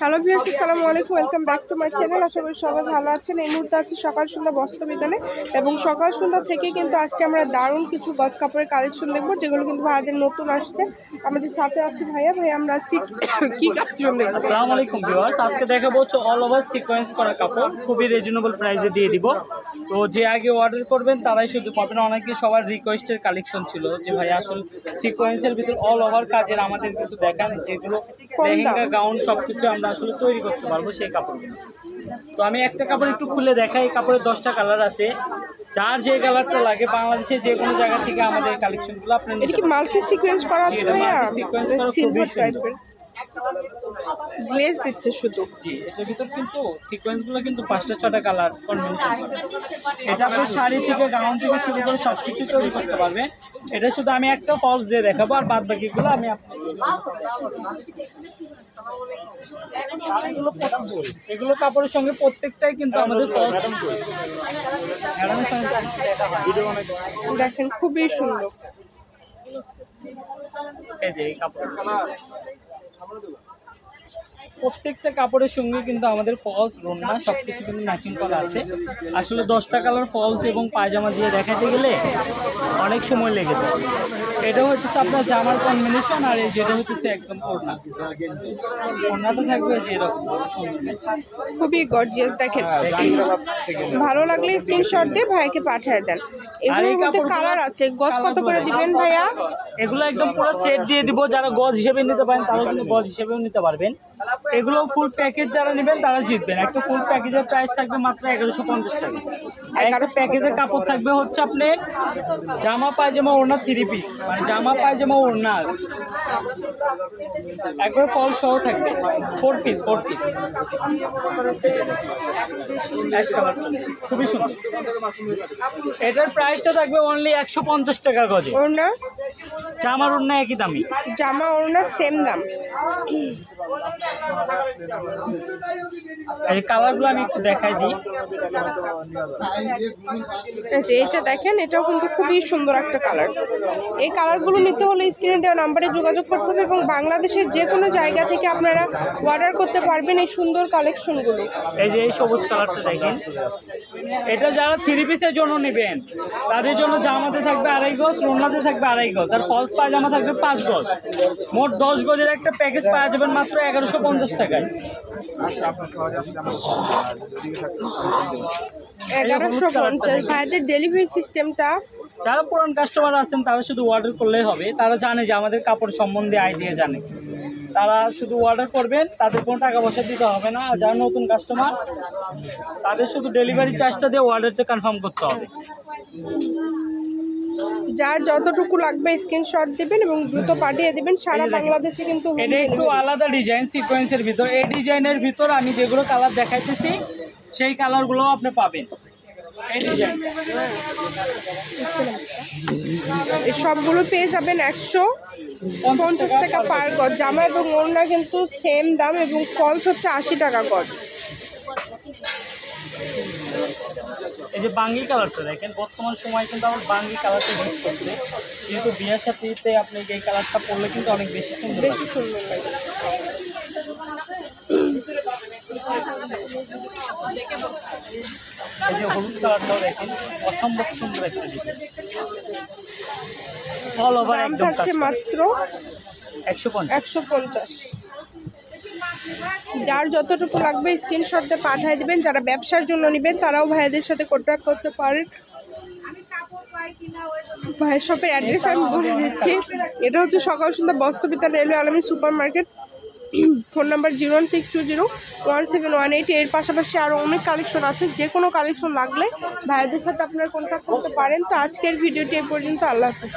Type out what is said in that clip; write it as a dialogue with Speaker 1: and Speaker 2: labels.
Speaker 1: Hello views আসসালামু আলাইকুম। Welcome back to my channel আশা করি সবাই ভালো আছেন। এই মুহূর্তে আছি সকাল সন্ধ্যা বস্ত্র বিতানে এবং সকাল সন্ধ্যা থেকে কিন্তু আজকে আমরা দারুণ কিছু গজ কাপড়ের কালেকশন দেখব, যেগুলো কিন্তু ভাইয়াদের নতুন আসছে। আমাদের সাথে আছে ভাইয়া। ভাই আমরা আজকে কি কালেকশন দেখব?
Speaker 2: আসসালামু আলাইকুম ভিউয়ার্স। আজকে দেখাবো অল ওভার সিকোয়েন্স করা কাপড়। খুবই রিজনেবল প্রাইসে দিয়ে দিব। তো যে আগে অর্ডার করবেন তারাই শুধু পাবেন অনেকে সবার রিকোয়েস্টের কালেকশন ছিল যে ভাই আসল সিকোয়েন্সের ভিতর অল ওভার কাজের আমাদের কিছু দেখান যেগুলো লেহেঙ্গা গাউন সব কিছু আমরা আসলে তৈরি করতে পারব সেই কাপড়গুলো। তো আমি একটা কাপড় একটু খুলে দেখাই। এই কাপড়ের দশটা কালার আছে। যার যে কালারটা লাগে বাংলাদেশে যে কোনো জায়গা থেকে আমাদের কালেকশনগুলো আপনি
Speaker 1: এটা
Speaker 2: নিতে
Speaker 1: কি মাল্টি সিকোয়েন্স করা আছে সিলভার। টাইপের গ্লেজ দিচ্ছে শুধু।
Speaker 2: জি এটার ভিতর কিন্তু সিকোয়েন্সগুলো কিন্তু পাঁচটা ছটা কালার এটা আপনি শাড়ি থেকে গাউন থেকে শুরু করে সব কিছু তৈরি করতে পারবে। এটা শুধু আমি একটা ফলস দিয়ে দেখাবো আর বাদ বাকিগুলো আমি এগুলো কাপড়ের সঙ্গে প্রত্যেকটাই কিন্তু আমাদের
Speaker 1: দেখেন খুবই সুন্দর।
Speaker 2: এই যে এই কাপড় প্রত্যেকটা কাপড়ের সঙ্গে কিন্তু আমাদের ফলস রন্না সব কিছু কিন্তু ম্যাচিং করা আছে। আসলে দশটা কালার ফলস এবং পায়জামা দিয়ে দেখাতে গেলে অনেক সময় লেগে যায়। এটা হচ্ছে আপনার জামার কম্বিনেশন আর এই যেটা হচ্ছে একদম ওড়না। ওড়নাটা থাকবে যে এরকম
Speaker 1: খুবই গর্জিয়াস দেখেন। ভালো লাগলে স্ক্রিনশট দিয়ে ভাইয়াকে পাঠিয়ে দেন। এগুলোর মধ্যে কালার আছে। গজ কত করে দিবেন ভাইয়া?
Speaker 2: এগুলো একদম পুরো সেট দিয়ে দিব। যারা গজ হিসেবে নিতে পারেন তারা কিন্তু গজ হিসেবেও নিতে পারবেন। এগুলো ফুল প্যাকেজ যারা নেবেন তারা জিতবেন। একটা ফুল প্যাকেজের প্রাইস থাকবে মাত্র এগারোশো পঞ্চাশ টাকা। একটা প্যাকেজের কাপড় থাকবে হচ্ছে আপনার জামা পায়জামা ওড়না থ্রি পিস মানে জামা পায়জামা ওড়না একবার ফল সহ থাকবে। ফোর পিস ফোর পিস খুবই সুন্দর। এটার প্রাইসটা থাকবে অনলি একশো পঞ্চাশ টাকা গজে।
Speaker 1: ওড়না?
Speaker 2: জামার ওড়না একই দামি?
Speaker 1: জামা ওড়না সেম দাম।
Speaker 2: এই কালারগুলো আমি একটু দেখাই দিই।
Speaker 1: যে এটা দেখেন এটাও কিন্তু খুবই সুন্দর একটা কালার এই কালারগুলো নিতে হলে স্ক্রিনে দেওয়া নাম্বারে যোগাযোগ করতে হবে এবং বাংলাদেশের যে কোনো জায়গা থেকে আপনারা অর্ডার করতে পারবেন এই সুন্দর কালেকশনগুলো
Speaker 2: এই যে এই সবুজ কালারটা দেখেন। এটা যারা থ্রি পিসের জন্য নেবেন তাদের জন্য জামাতে থাকবে আড়াই গজ রোনাতে থাকবে আড়াই গজ। আর ফলস পায়জামা থাকবে পাঁচ গজ। মোট দশ গজের একটা প্যাকেজ পাওয়া যাবেন মাত্র এগারোশো পঞ্চাশ টাকায়।
Speaker 1: এগারোশো পঞ্চাশ। ভাইদের ডেলিভারি সিস্টেমটা
Speaker 2: যারা পুরান কাস্টমার আছেন তারা শুধু অর্ডার করলেই হবে। তারা জানে যে আমাদের কাপড় সম্বন্ধে আইডিয়া জানে। তারা শুধু অর্ডার করবেন তাদের কোনো টাকা পয়সা দিতে হবে না। আর যারা নতুন কাস্টমার তাদের শুধু ডেলিভারি চার্জটা দিয়ে অর্ডারটা কনফার্ম করতে হবে।
Speaker 1: যার যতটুকু লাগবে স্ক্রিনশট দিবেন এবং দ্রুত পাঠিয়ে দিবেন। সারা বাংলাদেশে কিন্তু
Speaker 2: এটা একটু আলাদা ডিজাইন সিকোয়েন্সের ভিতর। এই ডিজাইনের ভিতর আমি যেগুলো কালার দেখাইতেছি সেই কালারগুলো আপনি পাবেন। এই
Speaker 1: সবগুলো পেয়ে যাবেন একশো পঞ্চাশ টাকা পার গজ। জামা এবং ওড়না কিন্তু সেম দাম এবং ফলস হচ্ছে আশি টাকা গজ।
Speaker 2: এই যে বাঙ্গি কালারটা দেখেন বর্তমান সময় কিন্তু আমার বাঙ্গি কালারটা ইউজ করছে। যেহেতু বিয়ের সাথে আপনি এই কালারটা পরলে কিন্তু অনেক বেশি সুন্দর
Speaker 1: বেশি সুন্দর লাগে।
Speaker 2: এই যে হলুদ কালারটাও দেখেন অসম্ভব সুন্দর একটা ডিজাইন অল ওভার একদম
Speaker 1: মাত্র
Speaker 2: একশো পঞ্চাশ।
Speaker 1: একশো পঞ্চাশ। যার যতটুকু লাগবে স্ক্রিনশট পাঠিয়ে দিবেন। যারা ব্যবসার জন্য নেবেন, তারাও ভাইয়াদের সাথে কন্ট্যাক্ট করতে পারেন। ভাইয়ের শপের অ্যাড্রেস আমি বলে দিচ্ছি। এটা হচ্ছে সকাল সন্ধ্যা বস্ত্রবিতা রেলওয়ে আলমী super market phone number zero one six two zero, one seven one eight এর পাশাপাশি আরও অনেক কালেকশন আছে। যে কোনো কালেকশন লাগলে ভাইয়াদের সাথে আপনারা কন্ট্যাক্ট করতে পারেন। তো আজকের ভিডিওটি এ পর্যন্ত, আল্লাহ হাফেজ।